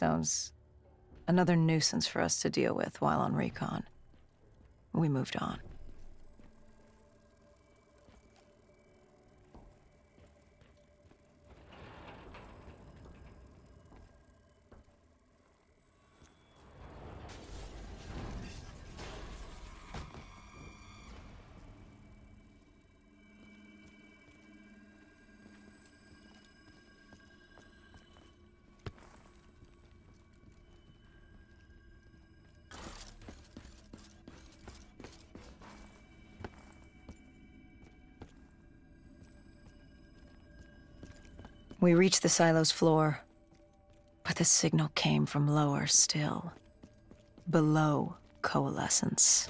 Sounds another nuisance for us to deal with while on recon. We moved on. We reached the silo's floor, but the signal came from lower still. Below coalescence.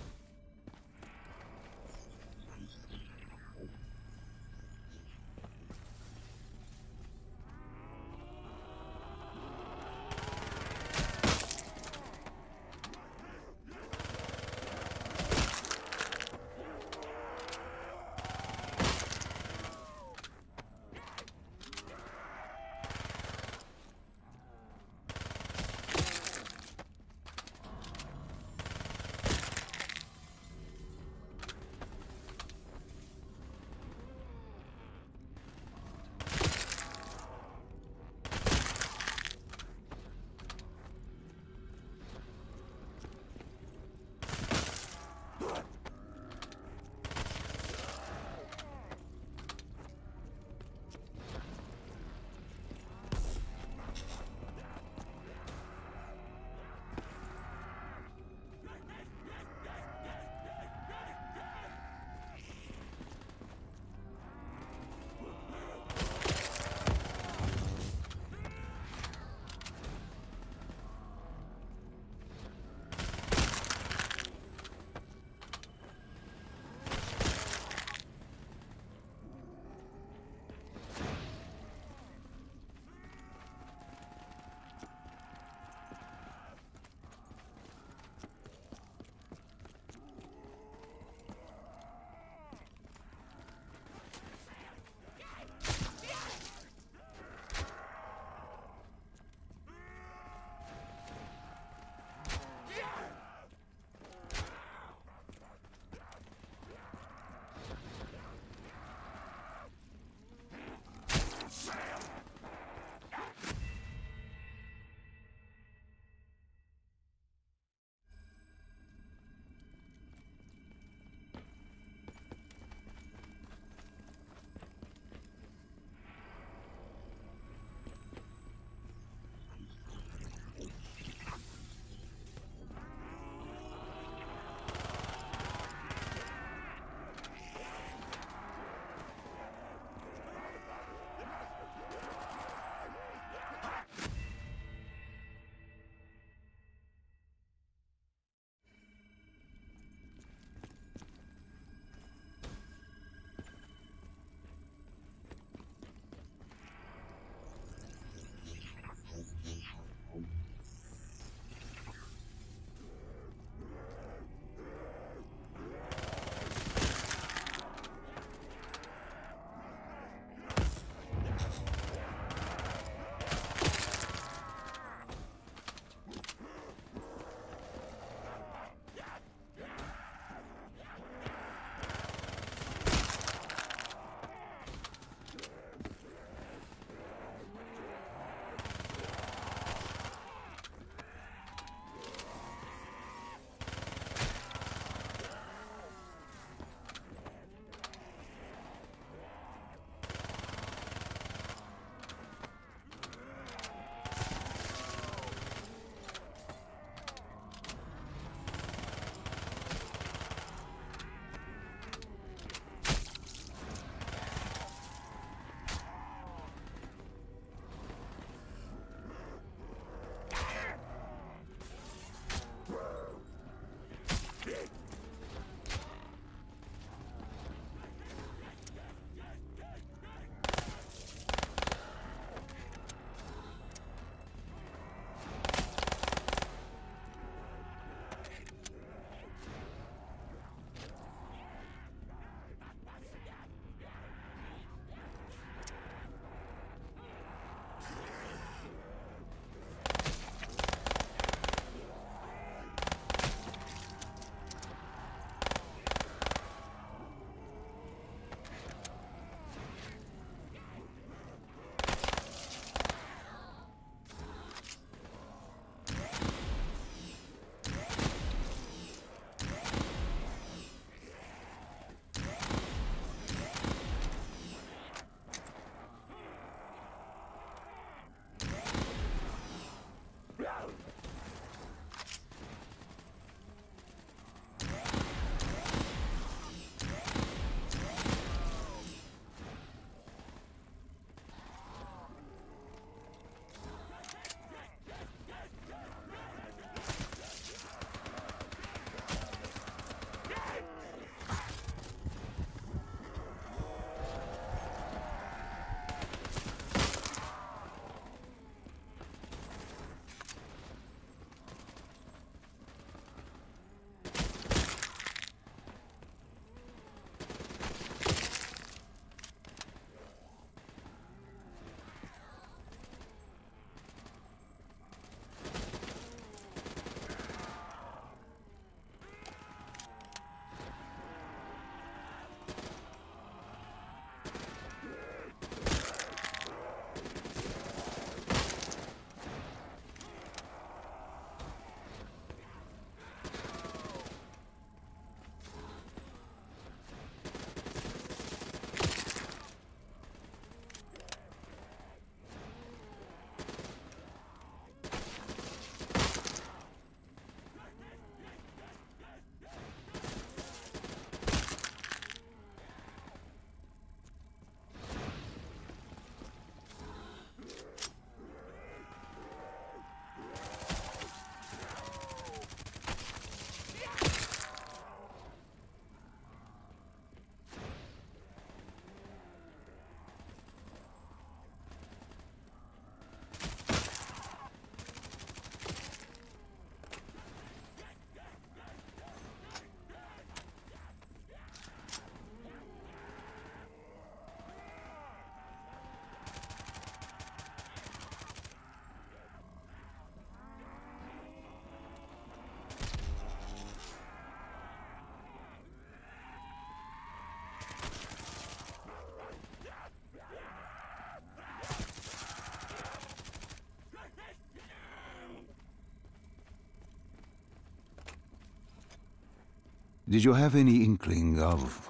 Did you have any inkling of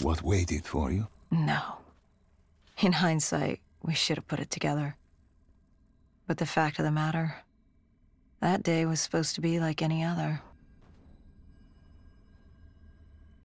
what waited for you? No. In hindsight, we should have put it together. But the fact of the matter, that day was supposed to be like any other.